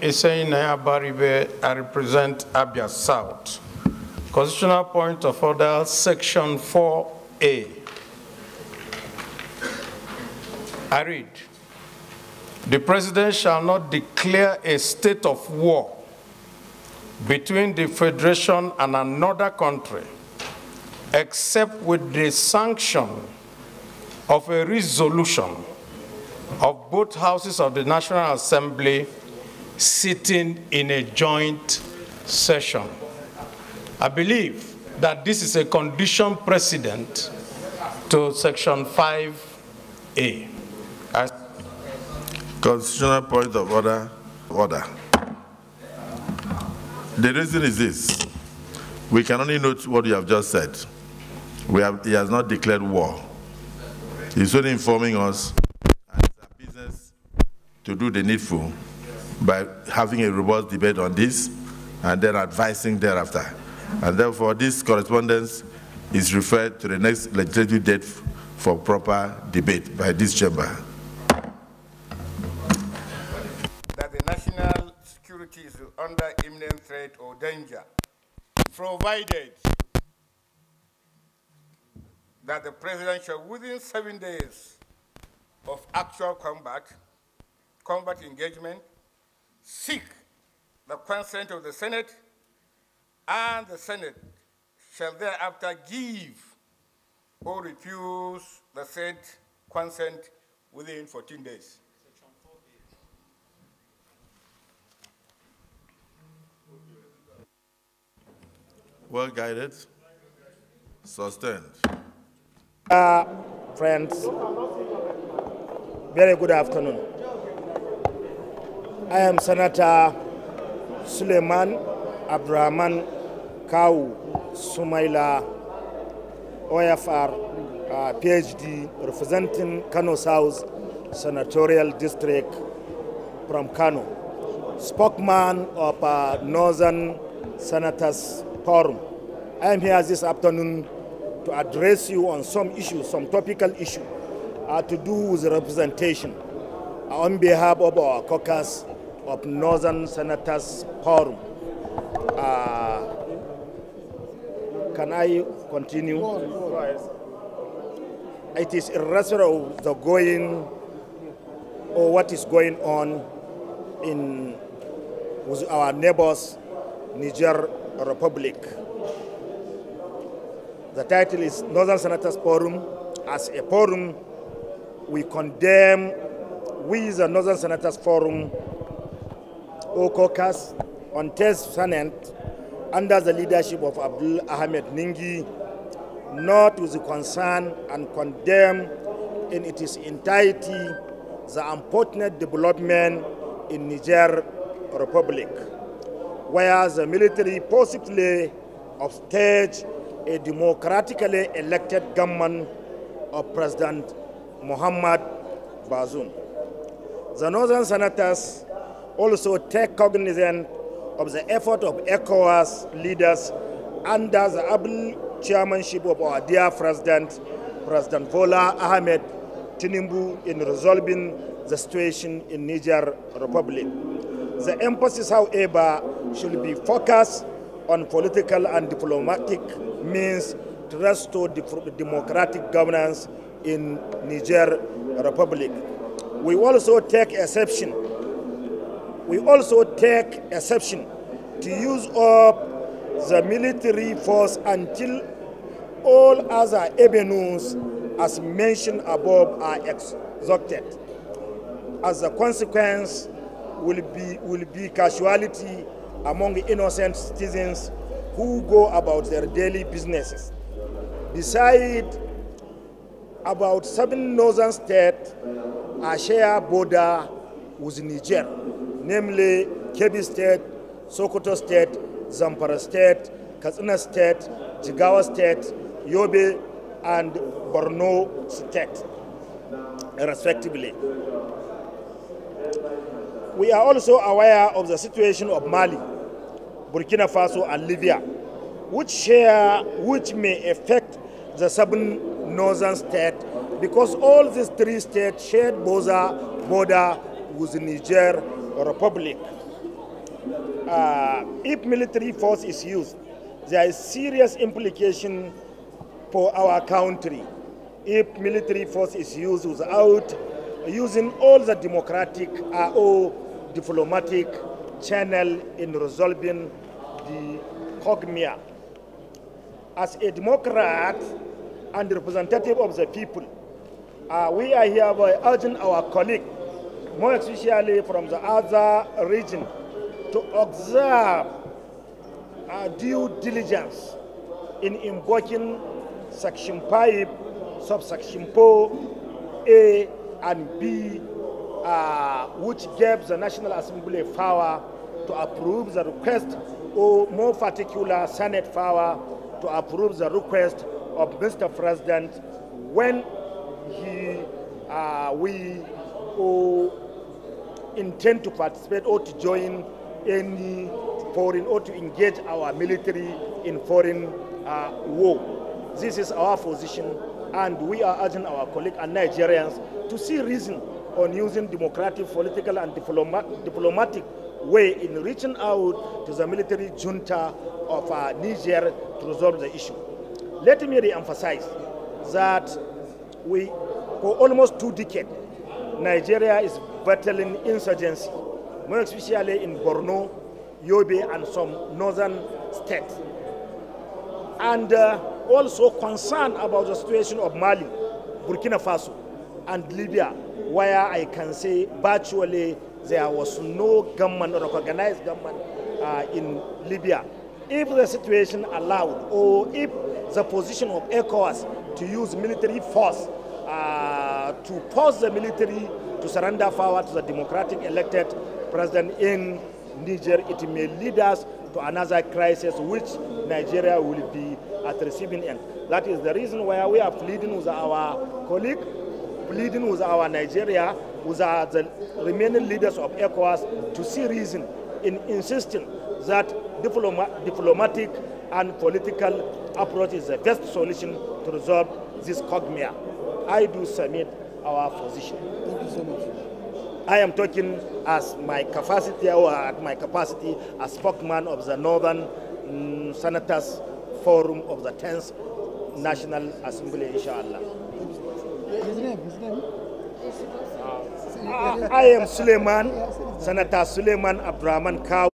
Iseyin Baribe, I represent Abia South. Constitutional point of order, section 4A. I read, the president shall not declare a state of war between the federation and another country except with the sanction of a resolution of both houses of the National Assembly sitting in a joint session. I believe that this is a condition precedent to section 5A. As Constitutional point of order, order. The reason is this. We can only note what you have just said. We have, he has not declared war. He's only informing us business to do the needful by having a robust debate on this and then advising thereafter. And therefore, this correspondence is referred to the next legislative date for proper debate by this chamber. that the national security is under imminent threat or danger, provided that the president shall, within seven days of actual combat, combat engagement, seek the consent of the Senate, and the Senate shall thereafter give or refuse the said consent within 14 days. Well guided, sustained. Uh, friends. Very good afternoon. I am Senator Suleiman Abdurrahman Kawu Sumaila, OFR, uh, PhD, representing Kano South Senatorial District from Kano, spokesman of uh, Northern Senators Forum. I am here this afternoon to address you on some issues, some topical issue uh, to do with representation on behalf of our caucus of Northern Senators Forum. Uh, can I continue? It is irrespective of the going or what is going on in with our neighbors, Niger Republic. The title is Northern Senators Forum. As a forum, we condemn, we the Northern Senators Forum, or caucus, on test Senate, under the leadership of Abdul Ahmed Ningi, not with concern and condemn in its entirety the unfortunate development in Niger Republic, where the military possibly upstaged a democratically elected government of President Muhammad Bazoum. The Northern Senators also take cognizance of the effort of ECOWAS leaders under the able chairmanship of our dear President, President Bola Ahmed Tinubu in resolving the situation in Niger Republic. The emphasis, however, should be focused on political and diplomatic means to restore democratic governance in Niger Republic. We also take exception. We also take exception to use up the military force until all other avenues, as mentioned above, are exhausted. As a consequence, will be will be casualty among innocent citizens who go about their daily businesses. Besides, about seven northern states are share border with Niger, namely Kebbi State, Sokoto State, Zamfara State, Katsina State, Jigawa State, Yobe, and Borno State, respectively. We are also aware of the situation of Mali, Burkina Faso, and Libya, which share, which may affect the seven northern state because all these three states share border, border with Niger Republic. uh, if military force is used, there is serious implication for our country. If military force is used without using all the democratic or diplomatic channel in resolving the cogmia. As a Democrat and representative of the people, uh, we are here by urging our colleague, more especially from the other region, to observe uh, due diligence in invoking Section 5, subsection 4, A and B, uh, which gave the National Assembly power to approve the request, or more particular, Senate power to approve the request of Mr. President when he, uh, we or intend to participate or to join any foreign or to engage our military in foreign uh, war. This is our position, and we are urging our colleagues and Nigerians to see reason on using democratic, political, and diploma diplomatic way in reaching out to the military junta of uh, Niger to resolve the issue. Let me re-emphasize that we, for almost two decades, Nigeria is battling insurgency, more especially in Borno, Yobe, and some northern states. And uh, also concerned about the situation of Mali, Burkina Faso, and Libya, where I can say virtually there was no government or recognized government uh, in Libya. If the situation allowed, or if the position of ECOWAS to use military force uh, to force the military to surrender power to the democratic elected president in Niger, it may lead us to another crisis which Nigeria will be at the receiving end. That is the reason why we are pleading with our colleague, pleading with our Nigeria, with our, the remaining leaders of ECOWAS to see reason in insisting that diploma, diplomatic and political approach is the best solution to resolve this cogmia. I do submit our position. Thank you so much. I am talking as my capacity or at my capacity as spokesman of the Northern mm, Senators Forum of the 10th National Assembly, inshallah. His name, his name? I am Suleiman, Senator Suleiman Abdurrahman Kawu.